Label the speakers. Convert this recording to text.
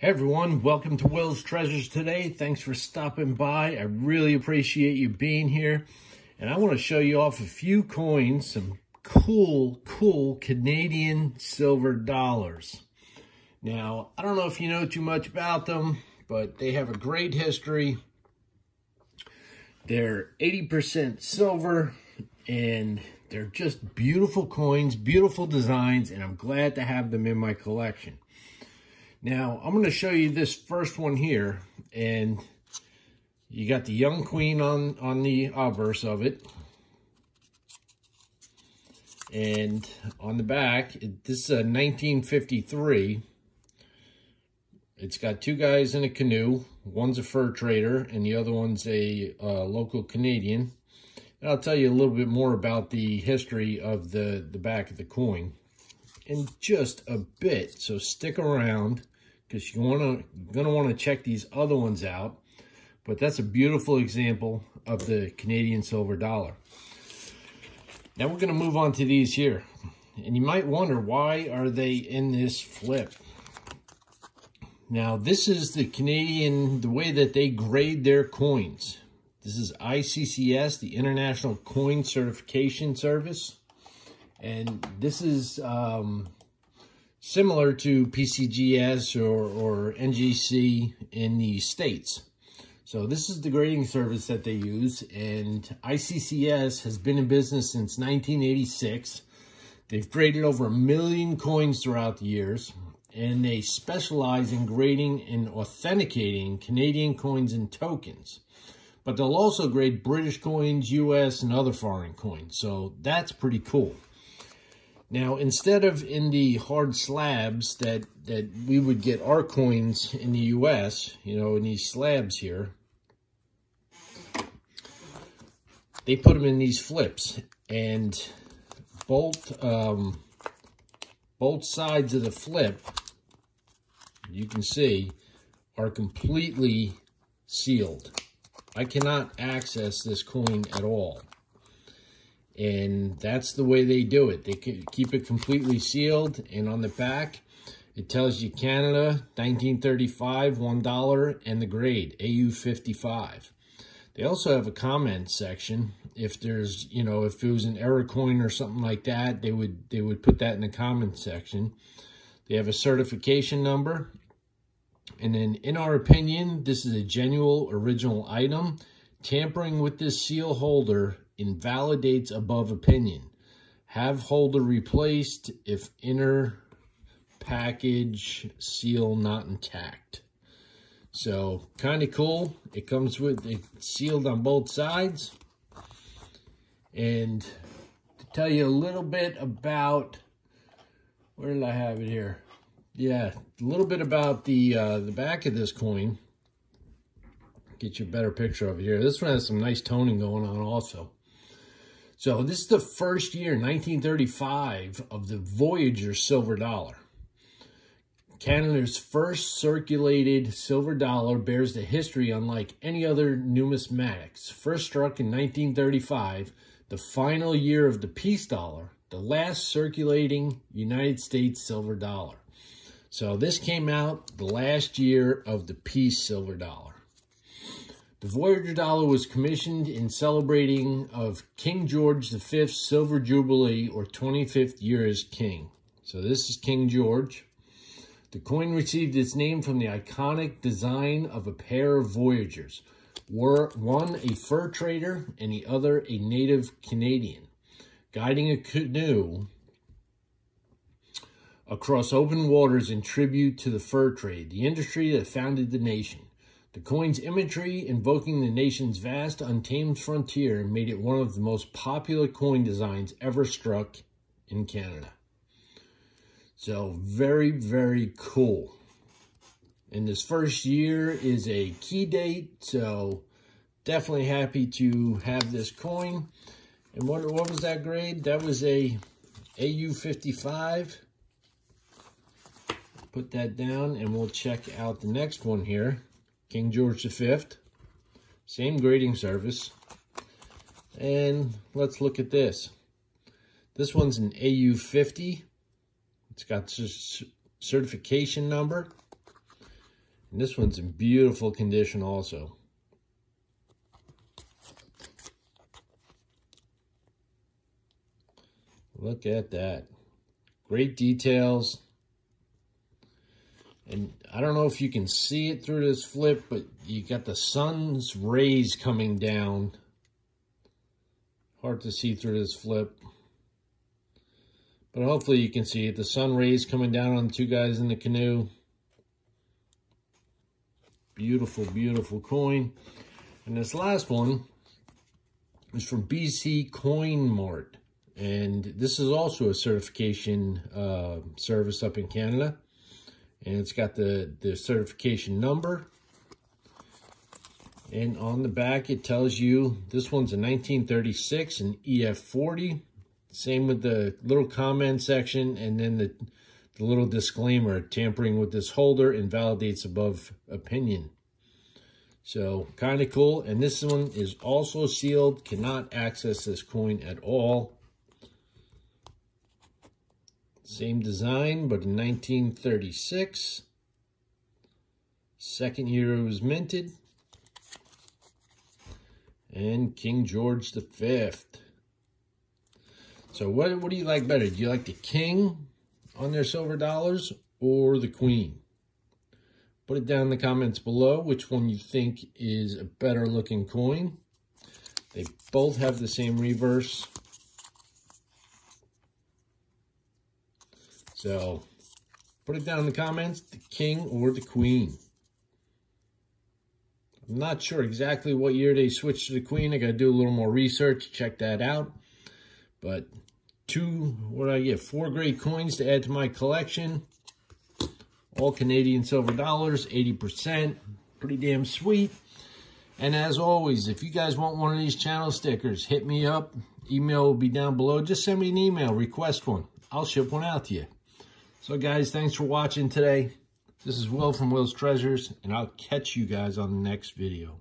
Speaker 1: Hey everyone, welcome to Will's Treasures today. Thanks for stopping by. I really appreciate you being here. And I want to show you off a few coins, some cool, cool Canadian silver dollars. Now, I don't know if you know too much about them, but they have a great history. They're 80% silver and they're just beautiful coins, beautiful designs, and I'm glad to have them in my collection. Now, I'm going to show you this first one here, and you got the young queen on, on the obverse of it. And on the back, this is a 1953. It's got two guys in a canoe. One's a fur trader, and the other one's a uh, local Canadian. And I'll tell you a little bit more about the history of the, the back of the coin in just a bit. So stick around because you want to you're going to want to check these other ones out. But that's a beautiful example of the Canadian silver dollar. Now we're going to move on to these here. And you might wonder, why are they in this flip? Now, this is the Canadian, the way that they grade their coins. This is ICCS, the International Coin Certification Service. And this is um, similar to PCGS or, or NGC in the States. So this is the grading service that they use, and ICCS has been in business since 1986. They've graded over a million coins throughout the years, and they specialize in grading and authenticating Canadian coins and tokens. But they'll also grade British coins, US, and other foreign coins. So that's pretty cool. Now, instead of in the hard slabs that, that we would get our coins in the U.S., you know, in these slabs here, they put them in these flips. And both, um, both sides of the flip, you can see, are completely sealed. I cannot access this coin at all. And that's the way they do it. They keep it completely sealed. And on the back, it tells you Canada, 1935, $1, and the grade, AU55. They also have a comment section. If there's, you know, if it was an error coin or something like that, they would they would put that in the comment section. They have a certification number. And then, in our opinion, this is a genuine original item. Tampering with this seal holder invalidates above opinion. Have holder replaced if inner package seal not intact. So kind of cool. It comes with it sealed on both sides. And to tell you a little bit about, where did I have it here? Yeah, a little bit about the uh, the back of this coin. Get you a better picture of it here. This one has some nice toning going on also. So this is the first year, 1935, of the Voyager silver dollar. Canada's first circulated silver dollar bears the history unlike any other numismatics. First struck in 1935, the final year of the peace dollar, the last circulating United States silver dollar. So this came out the last year of the peace silver dollar. The Voyager dollar was commissioned in celebrating of King George V's Silver Jubilee or 25th year as king. So this is King George. The coin received its name from the iconic design of a pair of Voyagers, were one a fur trader and the other a native Canadian, guiding a canoe across open waters in tribute to the fur trade, the industry that founded the nation. The coin's imagery invoking the nation's vast, untamed frontier made it one of the most popular coin designs ever struck in Canada. So very, very cool. And this first year is a key date, so definitely happy to have this coin. And what, what was that grade? That was a AU55. Put that down and we'll check out the next one here. King George V. Same grading service. And let's look at this. This one's an AU50. It's got certification number. And this one's in beautiful condition also. Look at that. Great details. And I don't know if you can see it through this flip, but you got the sun's rays coming down. Hard to see through this flip. But hopefully you can see it. The sun rays coming down on the two guys in the canoe. Beautiful, beautiful coin. And this last one is from BC Coin Mart. And this is also a certification uh, service up in Canada. And it's got the, the certification number. And on the back, it tells you this one's a 1936 and EF40. Same with the little comment section and then the, the little disclaimer, tampering with this holder invalidates above opinion. So kind of cool. And this one is also sealed, cannot access this coin at all. Same design, but in 1936. Second year it was minted. And King George V. So what, what do you like better? Do you like the king on their silver dollars or the queen? Put it down in the comments below which one you think is a better looking coin. They both have the same reverse. So put it down in the comments, the king or the queen. I'm not sure exactly what year they switched to the queen. I got to do a little more research, check that out. But two, what do I get? Four great coins to add to my collection. All Canadian silver dollars, 80%. Pretty damn sweet. And as always, if you guys want one of these channel stickers, hit me up. Email will be down below. Just send me an email, request one. I'll ship one out to you. So guys, thanks for watching today. This is Will from Will's Treasures, and I'll catch you guys on the next video.